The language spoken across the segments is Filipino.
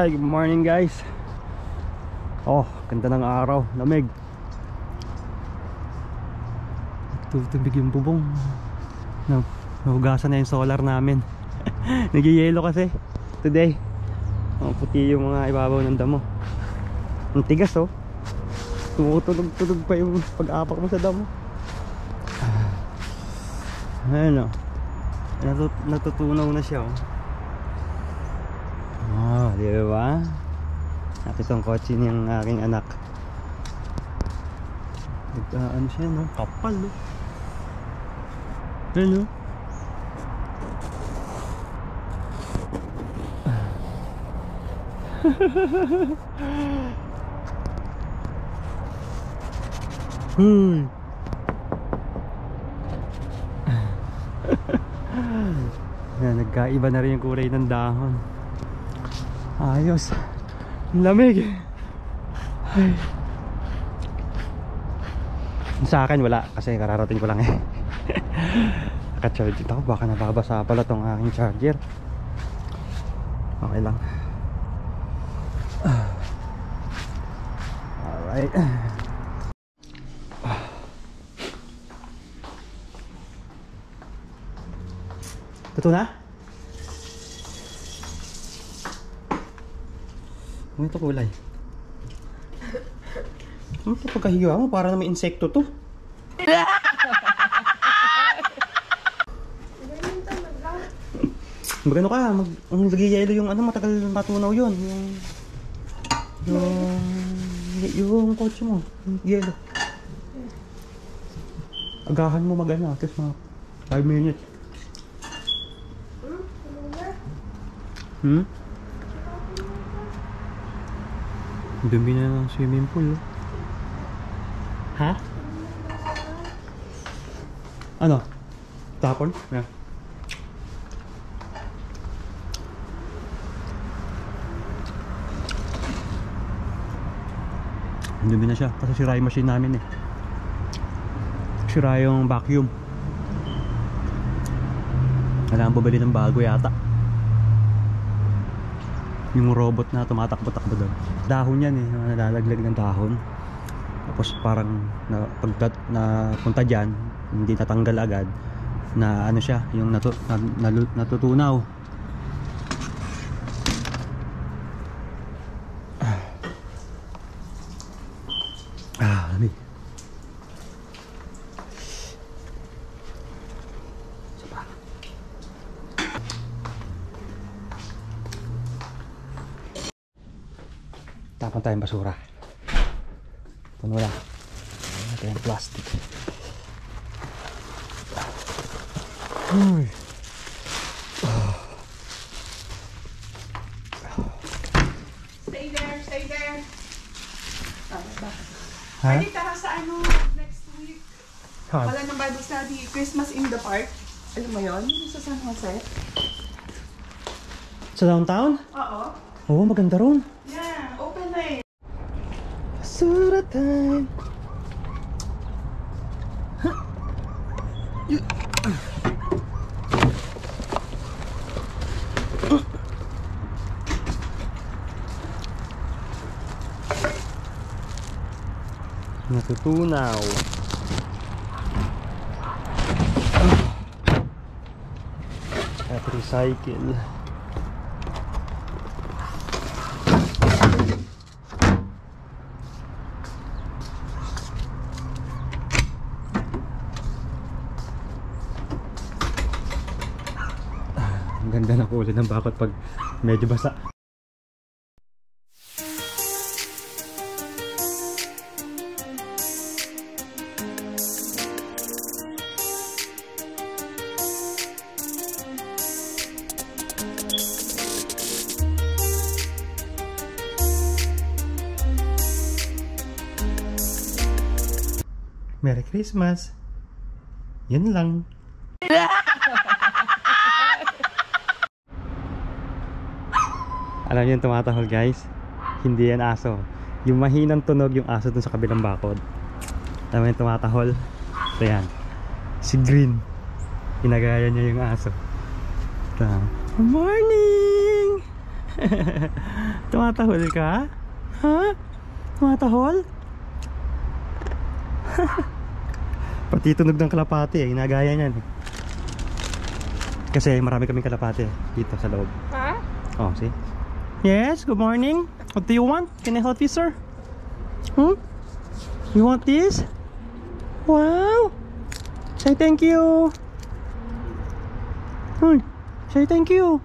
Hi, good morning guys. Oh, ganda ng araw, lamig. Tutubig yung bubong. No, Nahugasan na yung solar namin. Nagyayelo kasi Today. Oh, Puti yung mga ibabaw ng damo. Ang tigas oh. Tumutunog-tunog pa yung pag-apak mo sa damo. Ayan oh. Natut Natutunaw na siya Oh, At itong kotse niyang aking anak. Nagkaan siya, no? Kapal, no? Ano? Huy! Yan, nagkaiba na rin yung kulay ng dahon. Ayos. Lamig. Ay. Sa akin wala kasi kararating ko lang eh. Naka-charge ito ako baka nababasa pala tong aking charger. Okay lang. Alright. Totoo na? Ano ito kulay? Ano ito pagkahiga mo? Para na may insekto to. Magano ka? Mag, nagyayelo yung ano, matagal matunaw yun. Yung... Yung... Yung kotse mo. Yelo. Agahan mo magana. Tapos mga 5 minutes. Hmm? Dumi na ng swimming pool. oh. Ha? Ano? Tapon? Yeah. Dumi na siya kasi sira yung machine namin eh. Sira yung vacuum. Kailangan bumili ng bago yata yung robot na tumatakbo-takbo doon. Dahon yan eh nalalaglag ng dahon. Tapos parang na, pag na punta dyan hindi natanggal agad na ano siya yung natu, na, na, natutunaw ah lamig tapon tayong basura puno lang ito yung plastic Uy. Stay there, stay there. Ha? Pwede tara sa ano, next week. Ha? Wala ng Bible study, Christmas in the Park. Alam mo? Yung sa San Jose? sa downtown? Oo. oo maganda ron Yeah, na. Basura time natutunaw. At recycle ang ganda ng kulay ng bakot pag medyo basa Merry Christmas! Yun lang. Alam niyo yung tumatahol guys? Hindi yan aso. Yung mahinang tunog yung aso dun sa kabilang bakod. Alam yung tumatahol? Ito yan. Si Green. Inagaya niya yung aso. Ito. Good morning! Tumatahol ka? Ha? Tumatahol? Pati tunog ng kalapati eh, inagaya niyan eh. Kasi marami kaming kalapati eh, dito sa loob. Ha? Oh, see? Yes, good morning. What do you want? Can I help you, sir? Hmm? You want this? Wow! Say thank you! Hmm, say thank you!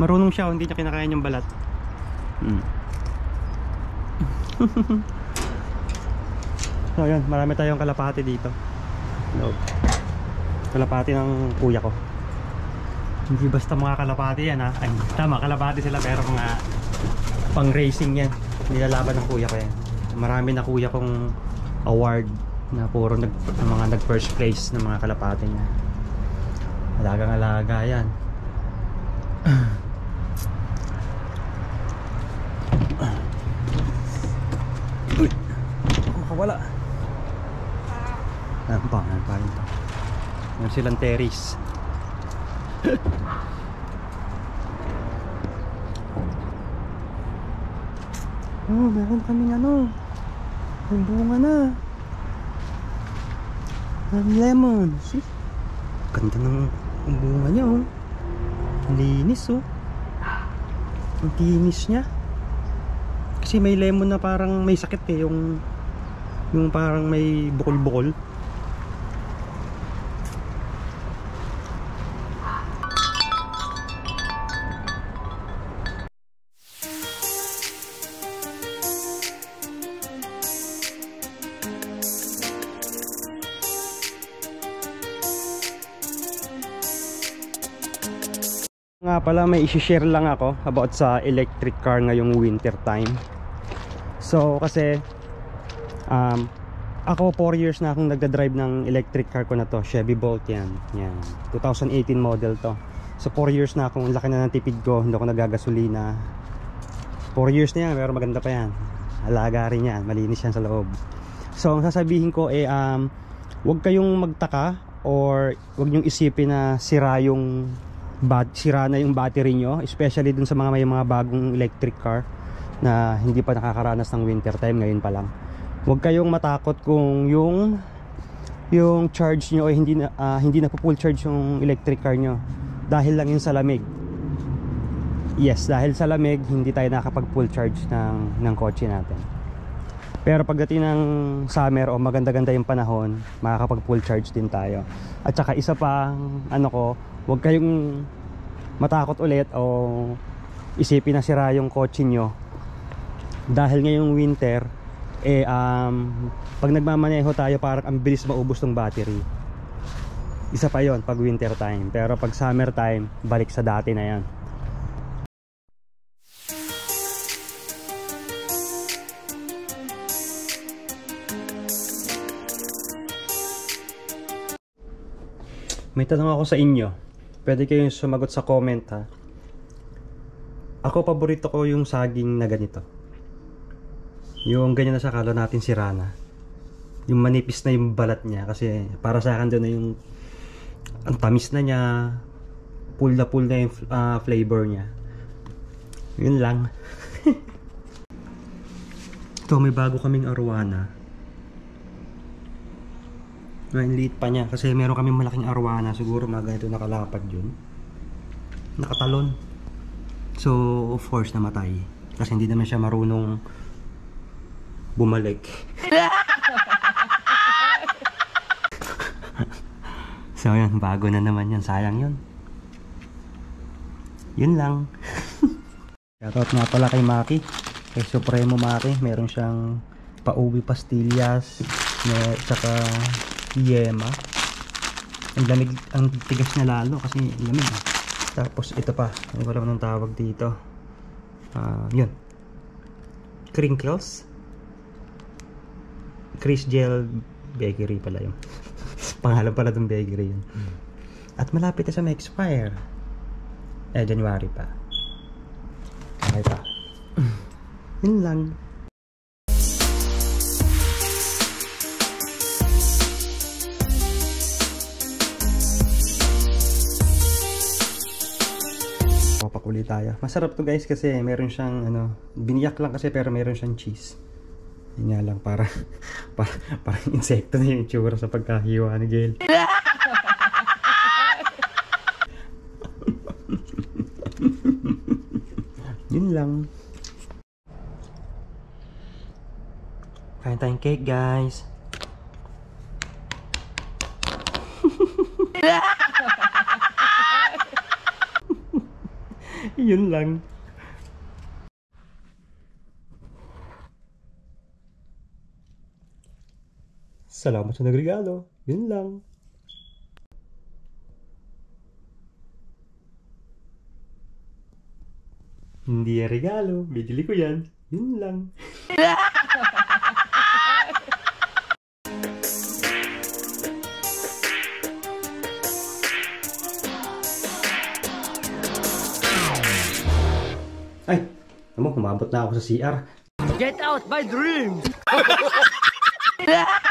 Marunong siya, hindi niya kinakain yung balat. Hmm. so, yun, marami tayong kalapati dito. Loob. Kalapati ng kuya ko. Hindi basta mga kalapati yan ha. Ay, tama, kalapati sila pero mga pang racing yan. Nilalaban ng kuya ko yan. Marami na kuya kong award na puro nag, mga nag first place ng mga kalapati niya. Alagang alaga yan. Uy! Makawala. Ano pa? Ano pa rin to? Meron silang terrace. Oh, meron kaming ano. May bunga na. Ang lemon. See? Ganda ng bunga niya oh. Linis oh. Ang tinis niya. Kasi may lemon na parang may sakit eh. Yung, yung parang may bukol-bukol. Nga pala may isi-share lang ako about sa electric car ngayong winter time. So kasi um, ako 4 years na akong nagda-drive ng electric car ko na to, Chevy Bolt yan. Yan. 2018 model to. So 4 years na akong laki na ng tipid ko, hindi ako nagagasolina. 4 years na yan, pero maganda pa yan. Alaga rin yan, malinis yan sa loob. So ang sasabihin ko eh um, huwag kayong magtaka or huwag niyong isipin na sira yung bat sira na yung battery nyo especially dun sa mga may mga bagong electric car na hindi pa nakakaranas ng winter time ngayon pa lang. Huwag kayong matakot kung yung yung charge nyo ay hindi na ah, hindi na full charge yung electric car nyo. Dahil lang yun sa lamig. Yes dahil sa lamig hindi tayo nakapag full charge ng, ng kotse natin pero pagdating ng summer o maganda-ganda yung panahon makakapag full charge din tayo. At saka isa pa ano ko huwag kayong matakot ulit o isipin na sira yung kotse nyo. Dahil ngayong winter eh um, pag nagmamaneho tayo parang ang bilis maubos ng battery. Isa pa yon pag winter time. Pero pag summer time balik sa dati na yan may tanong ako sa inyo. Pwede kayong sumagot sa comment ha? Ako paborito ko yung saging na ganito. Yung ganyan na siya kala natin si Rana. Yung manipis na yung balat niya kasi para sa akin doon na yung ang tamis na niya full na full na yung ah, flavor niya. Yun lang. Ito may bago kaming arwana ang liit pa niya. Kasi meron kaming malaking arwana. Siguro mga ganito nakalapad yun. Nakatalon. So of course namatay. Kasi hindi naman siya marunong bumalik. So yan bago na naman yan sayang yun. Yun lang. Shoutout nga pala kay Maki. Kay Supremo Maki. Meron siyang pauwi pastillas. May, tsaka yema. Ang lamig ang tigas niya lalo kasi lamig. Tapos ito pa ano ba naman ang tawag dito. Ah, yun. Crinkles. Chris Gel Bakery pala yun. Pangalan pala ng bakery yun. At malapit na sa may expire eh January pa. Okay pa. Yun lang Papakuli tayo. Masarap to guys kasi meron siyang ano, biniyak lang kasi pero meron siyang cheese. Yun nga lang para para parang insekto na yung itsura sa pagkahiwa ni Gail. Yun lang. Kain tayong cake guys. Yun lang. Salamat sa nagregalo. Yun lang. Hindi regalo. Bibili ko yan. Yun lang. naman, umabot na ako sa CR. Get out my dreams!